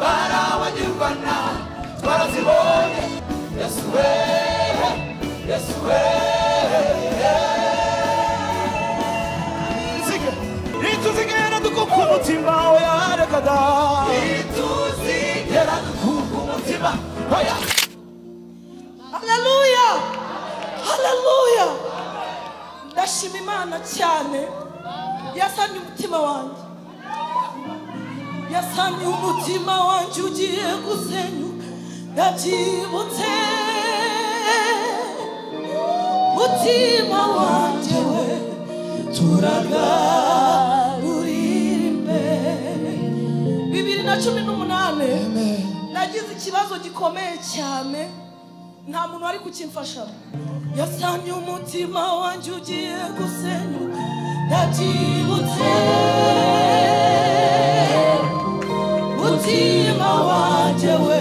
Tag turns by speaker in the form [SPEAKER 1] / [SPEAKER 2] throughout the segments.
[SPEAKER 1] barabagirwana twarazibonye yesu wewe yesu wewe dukuka umutima dukuka umutima
[SPEAKER 2] haleluya haleluya ndashima imana cyane. Yasanye umutima wanjye. Yasanye umutima wanjye ugiye gusenyuka. Ndabyibutse. Mutima wanjye we turagarurimbe bibiri na cumi n'umunani. Nagize ikibazo gikomeye cyane. Nta muntu wari kukimfasha yasanye umutima wanjye ugiye gusenyuka. Ndabyibutse. Mutima wanjye we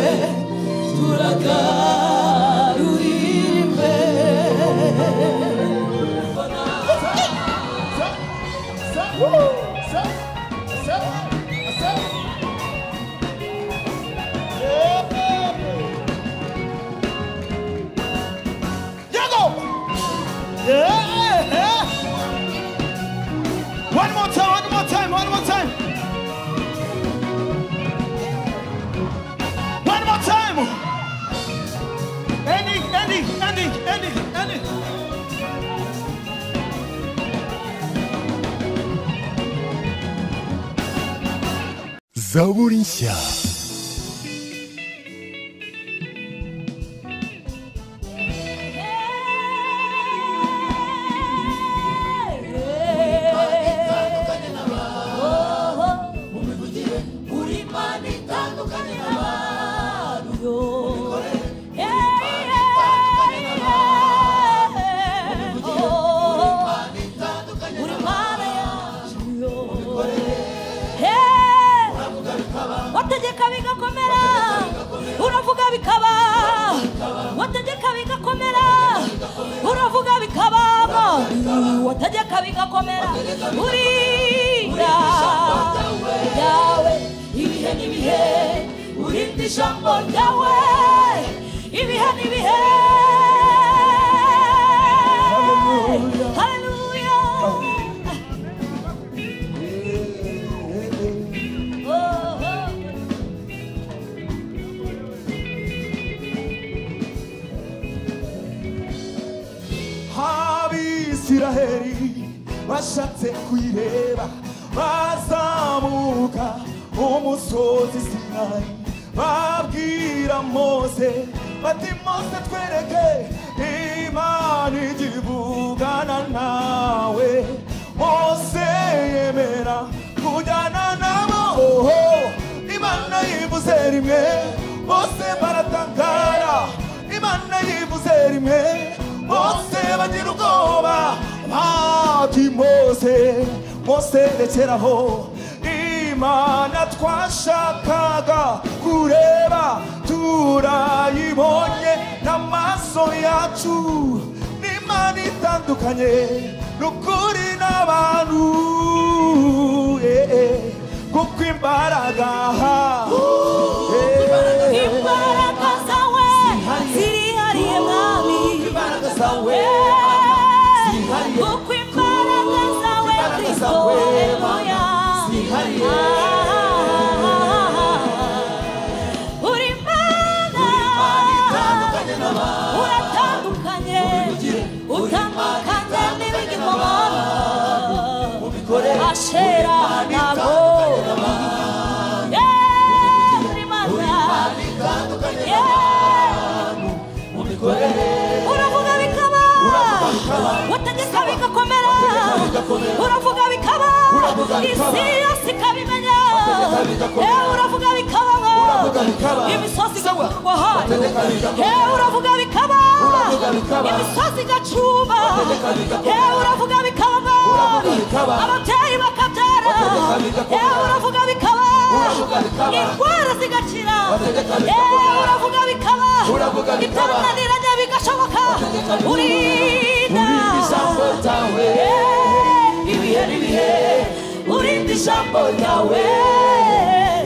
[SPEAKER 3] zaburi nshya
[SPEAKER 2] wategeka
[SPEAKER 1] yivuze rimwe bose baratangara. Imana yivuze rimwe bose bagira ubwoba. Bati mose mose rekeraho imana twashakaga kureba turayibonye n'amaso yacu. N'imana itandukanye n'ukuri n'abantu. Eh, eh, kuko imbaraga
[SPEAKER 2] uravuga bigakomera uravuga bikaba isi yose ikabimenya uravuga bikaba imisozi Eh, uravuga bikaba imisozi igacumba Eh, uravuga bikaba ababyeyi bakabyara Eh, uravuga bikaba indwara zigakira Eh, uravuga bikaba ibyananiranye bigashoboka urinda
[SPEAKER 1] ibihe n'ibihe
[SPEAKER 2] urinda ijambo ryawe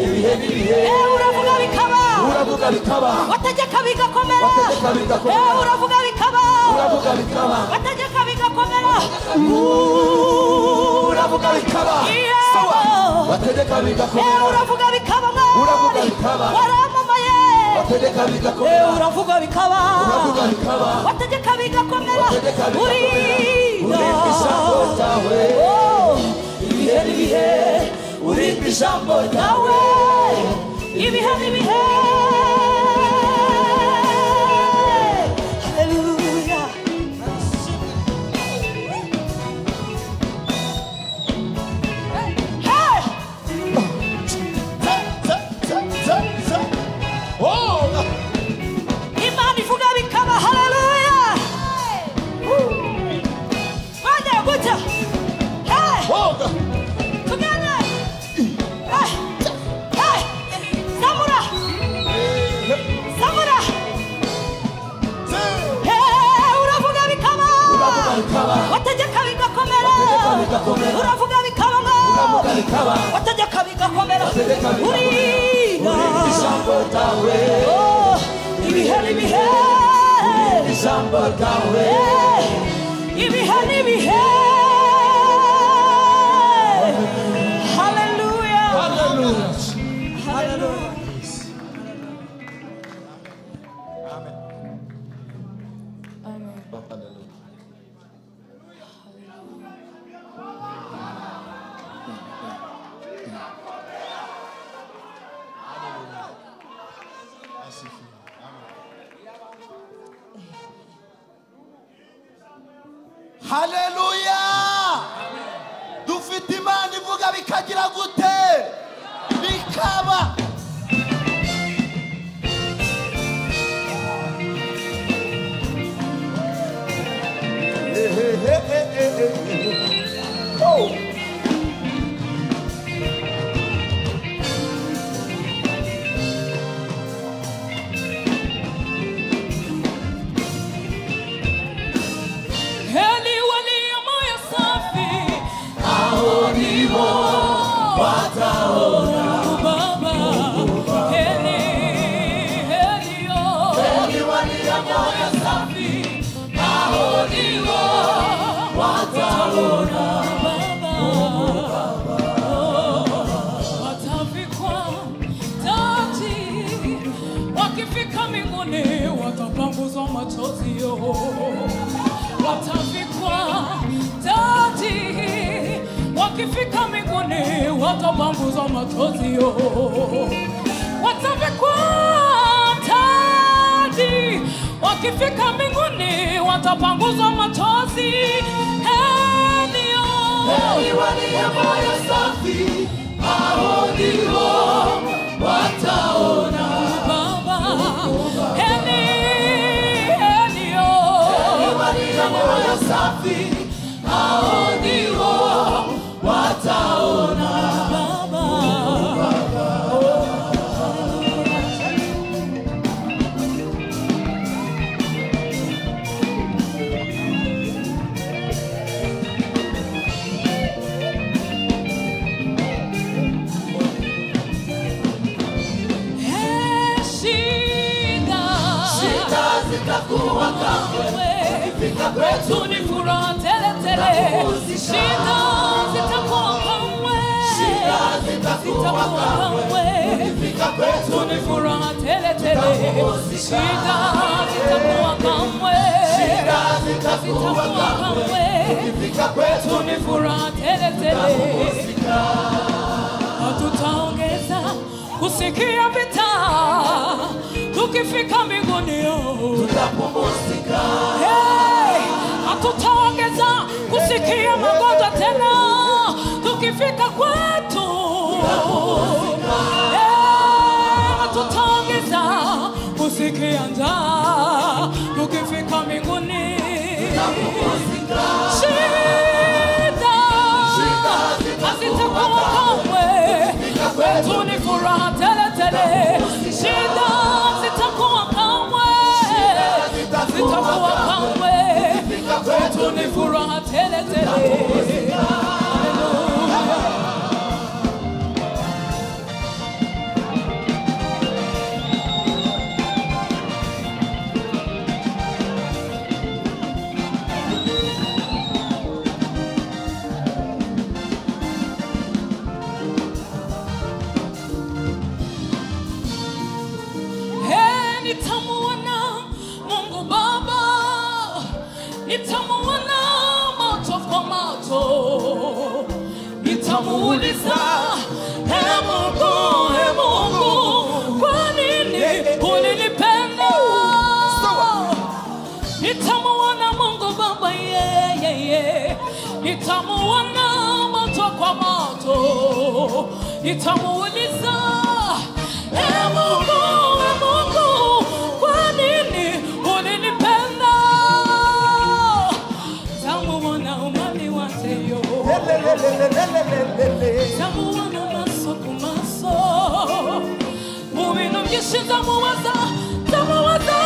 [SPEAKER 1] ibihe n'ibihe
[SPEAKER 2] Eh, uravuga bikaba. Wategeka bigakomera eh, uravuga bikaba. Wategeka bigakomera uravuga bikaba. Wategeka bigakomera
[SPEAKER 4] uravuga bikaba waramamaye uravuga bikaba. Wategeka bigakomera
[SPEAKER 2] urinda ibihe n'ibihe. Urinda ijambo ryawe
[SPEAKER 4] ibihe n'ibihe. ibihe ibihe Hallelujah. Hallelujah. Hallelujah. hale hata mbinguni watapanguza machozi watawekwa taji, wakifika mbinguni watapanguza machozi.
[SPEAKER 2] Heri walio moyo safi, hao ndio
[SPEAKER 4] hatutaongeza kusikia vitaa tukifika mbinguni oh. hatutaongeza kusikia magonjwa tena. Tukifika kwetu. Hatutaongeza kusikia njaa. Kuratelete. nitamuuliza, e Mungu, e Mungu, kwa nini ulinipenda? Nitamuona Mungu Baba, yeye yeye, nitamuona moto kwa moto, nitamuuliza
[SPEAKER 5] Tamuwaza, tamuwaza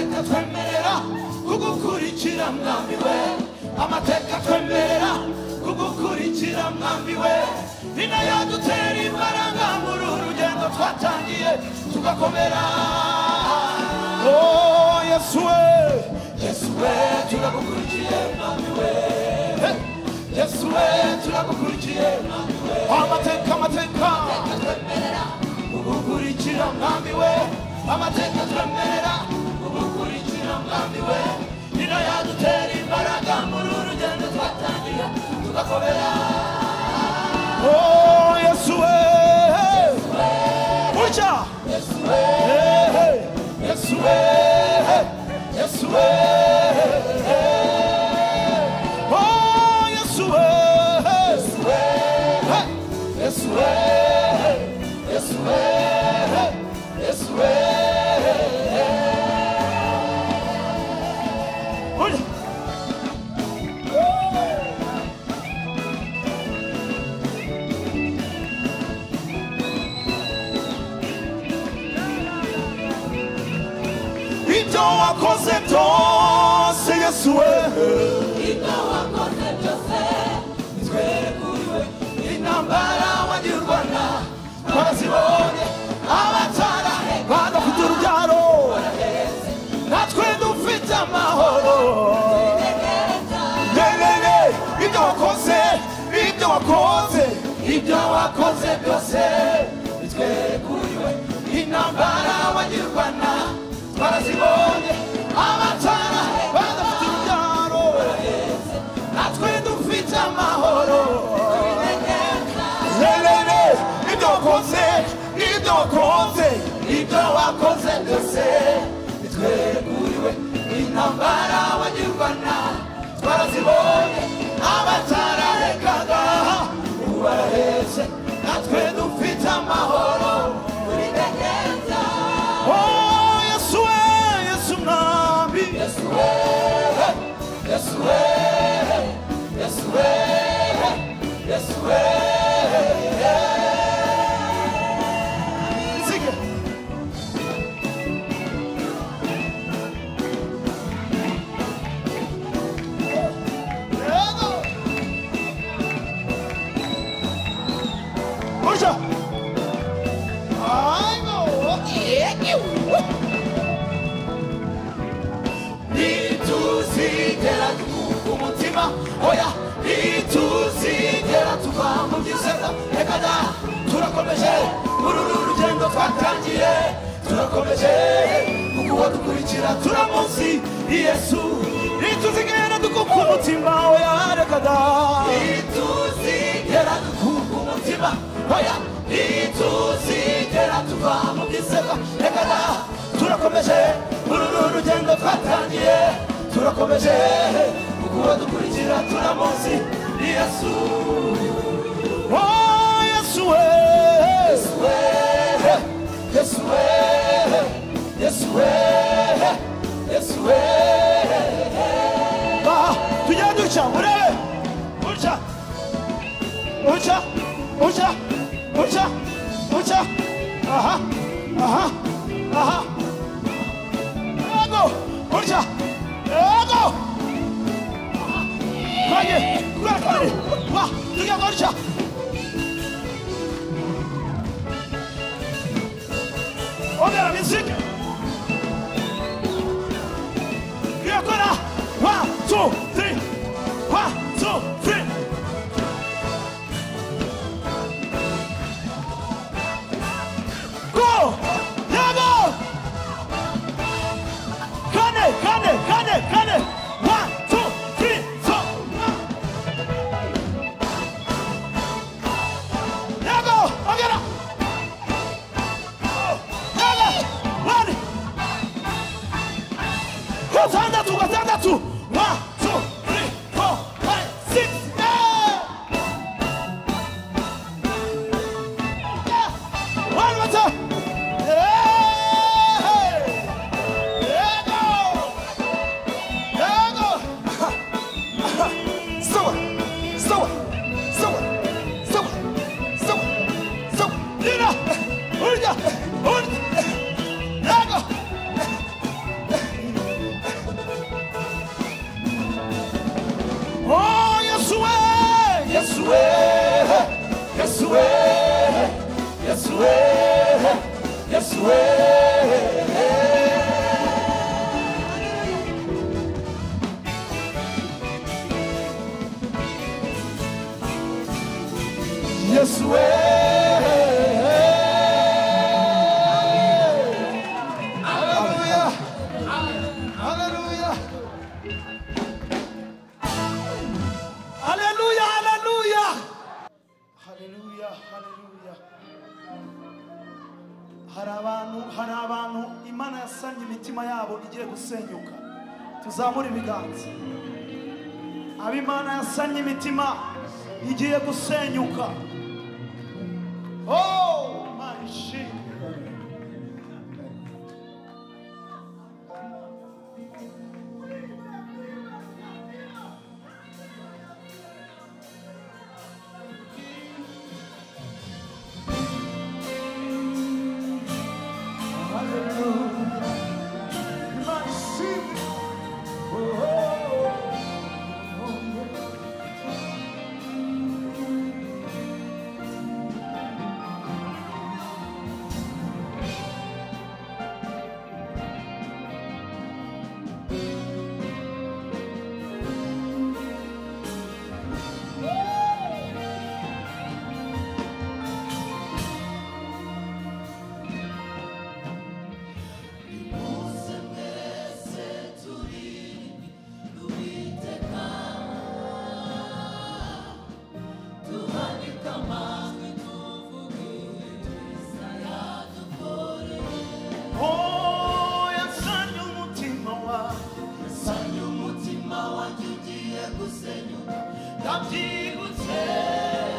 [SPEAKER 5] amateka twemerera kugukurikira mwami we. Amateka twemerera kugukurikira mwami we. Ni nayo dutera imbaraga muri uru rugendo twatangiye tugakomera. Oh yesu we. Yesu we turagukurikiye mwami we. Yesu we turagukurikiye mwami we. Amateka amateka. Amateka twemerera kugukurikira mwami we. Amateka twemerera no mwami oh oh konsekwense yesu we itawakose byose tweguriwe good. wagira u rwanda twazibonye good badafite urubyaro natwe dufite amahoro good ibyo wakoze ibyo wakoze ibyo good byose bitweguriwe intambara wagira u good twarazibonye amatara yesu turakomeje muri uru rugendo twatangiye turakomeje kuko uwo dukurikira turamuzi yesu. Ntituzigera dukuka umutima oya reka da. Ntituzigera dukuka umutima oya. Ntituzigera tuva mu byizero reka da. Turakomeje muri uru rugendo twatangiye turakomeje kuko uwo dukurikira turamuzi ni yesu. Oh, yesu we. 예수의 예수의 예수의 예수의 아 그냥 놀자 우리 놀자 놀자 놀자 놀자 놀자 아하 아하 아하 아고 놀자 아고 가게 와 빨리 와 누가 놀자 Ongera musik! Yakora! Yesu we. Hallelujah. Hallelujah. Hari abantu, Imana yasanye imitima yabo igiye gusenyuka. Tuzamure ibiganza. Abo Imana yasanye imitima igiye gusenyuka. Oh, Senhor, contigo, Senhor.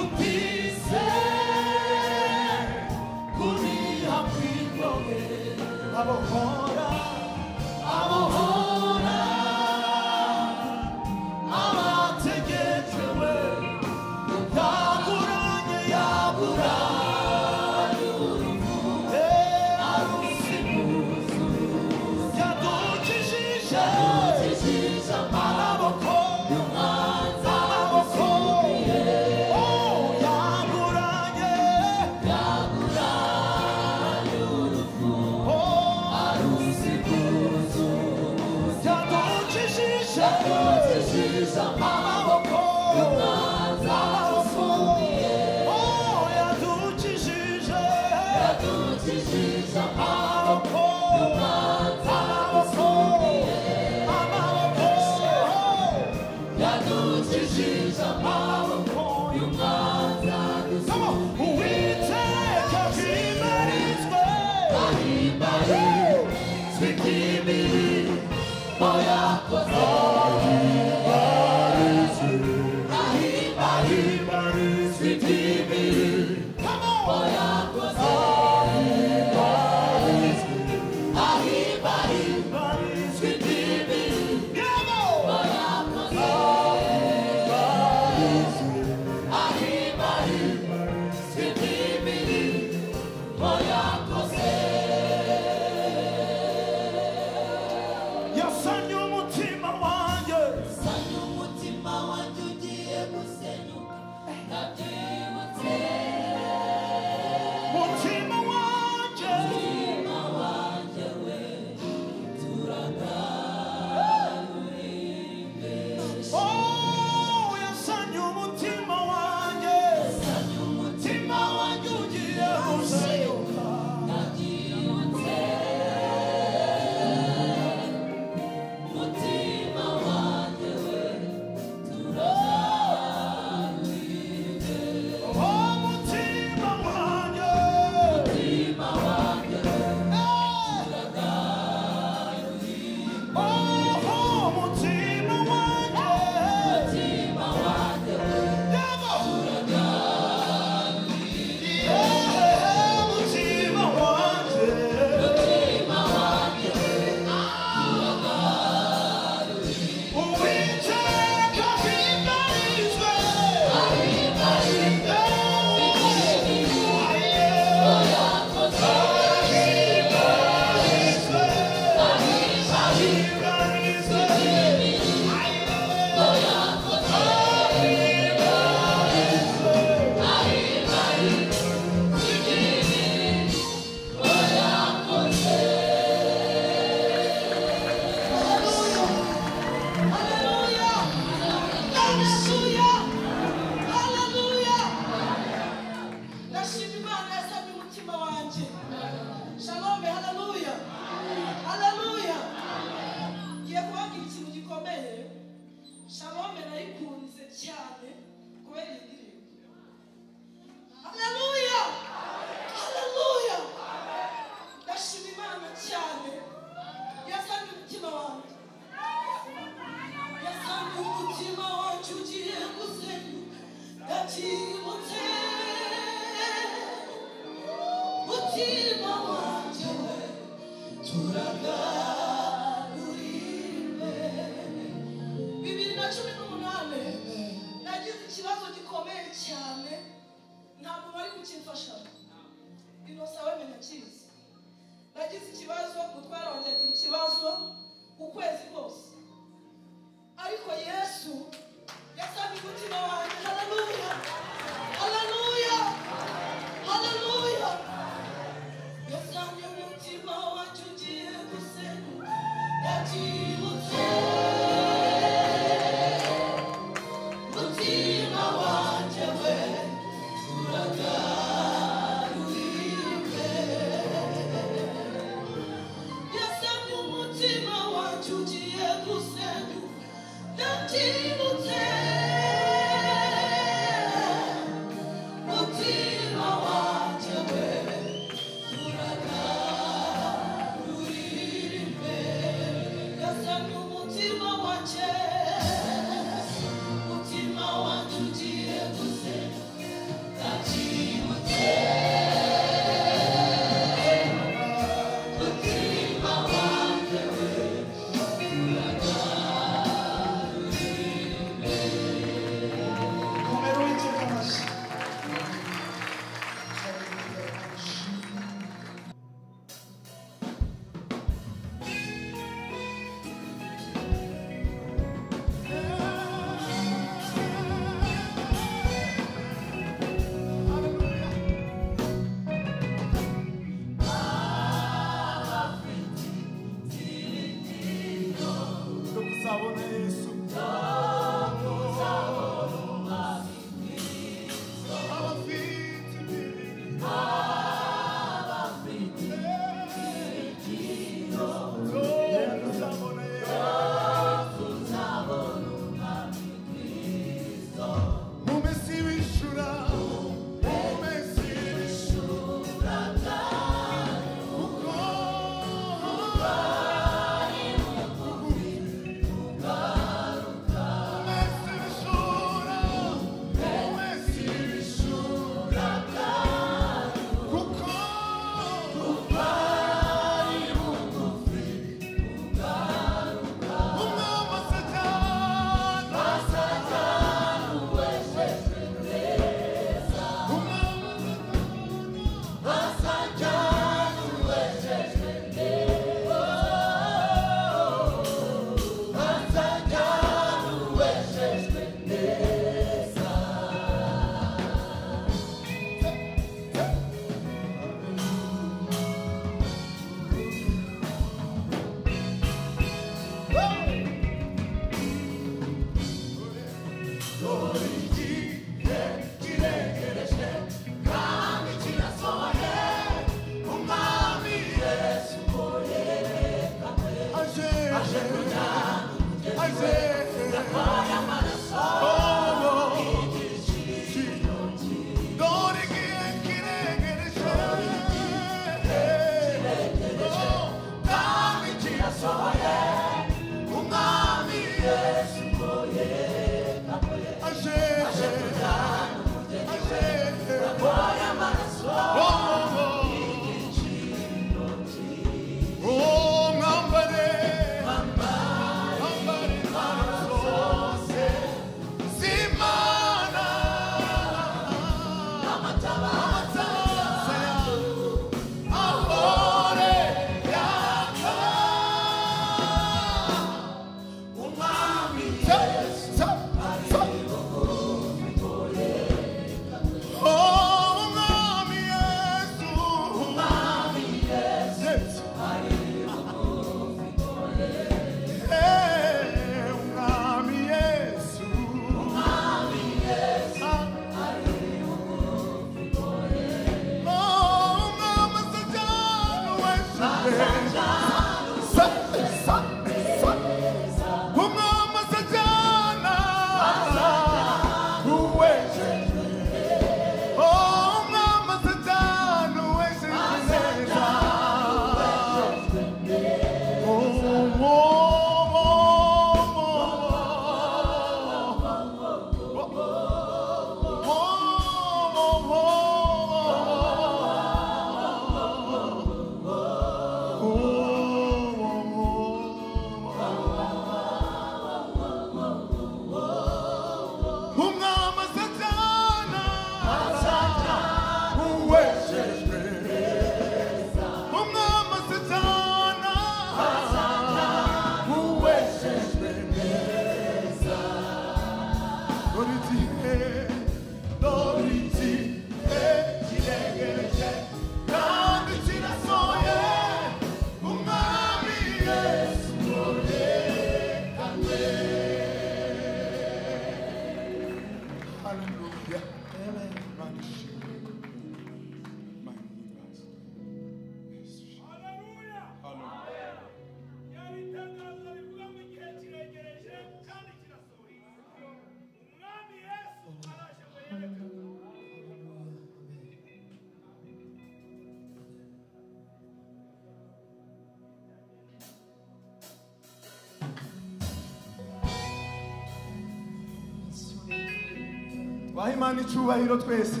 [SPEAKER 5] Imana
[SPEAKER 1] icyubahiro twese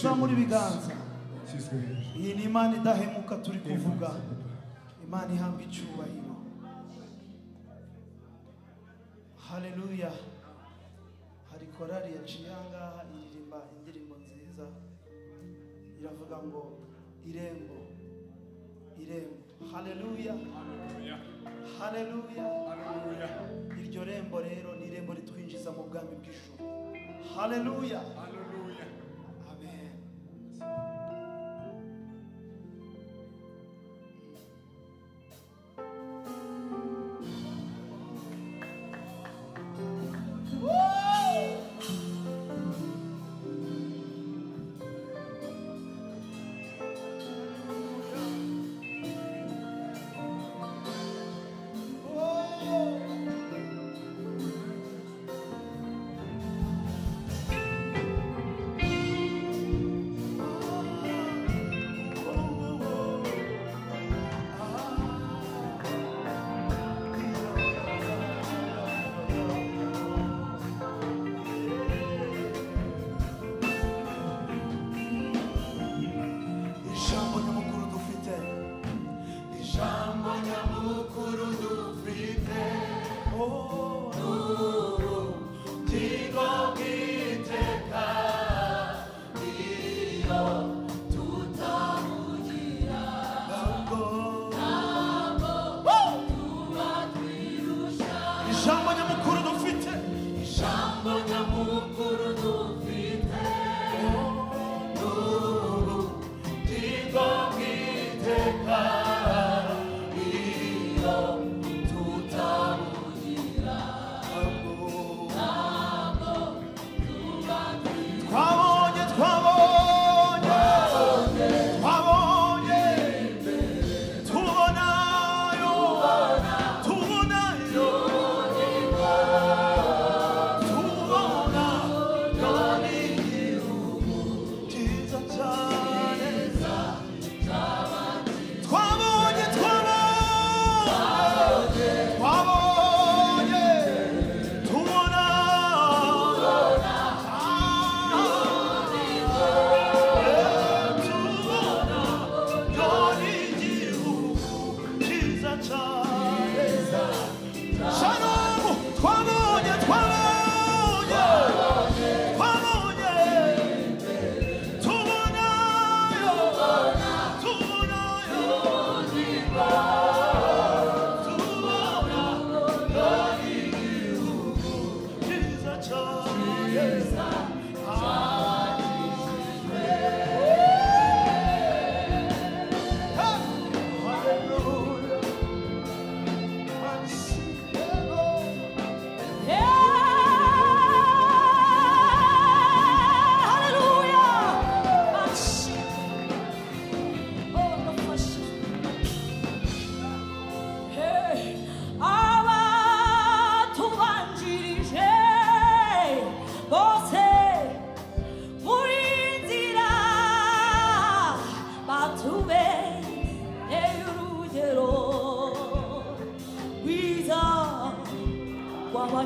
[SPEAKER 5] gushyira muri biganza iyi ni imana idahemuka turi kuvuga. Imana ihabwa icyubahiro. Hareruya hari korari yaciye ahangaha iririmba indirimbo nziza. Iravuga ngo irembo irembo. Hareruya hareruya iryo rembo rero ni irembo ritwinjiza mu bwami
[SPEAKER 2] bw'ijoro hareruya Jesus.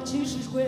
[SPEAKER 2] 其实会。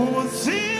[SPEAKER 2] Oh,
[SPEAKER 5] ubuzima bwabo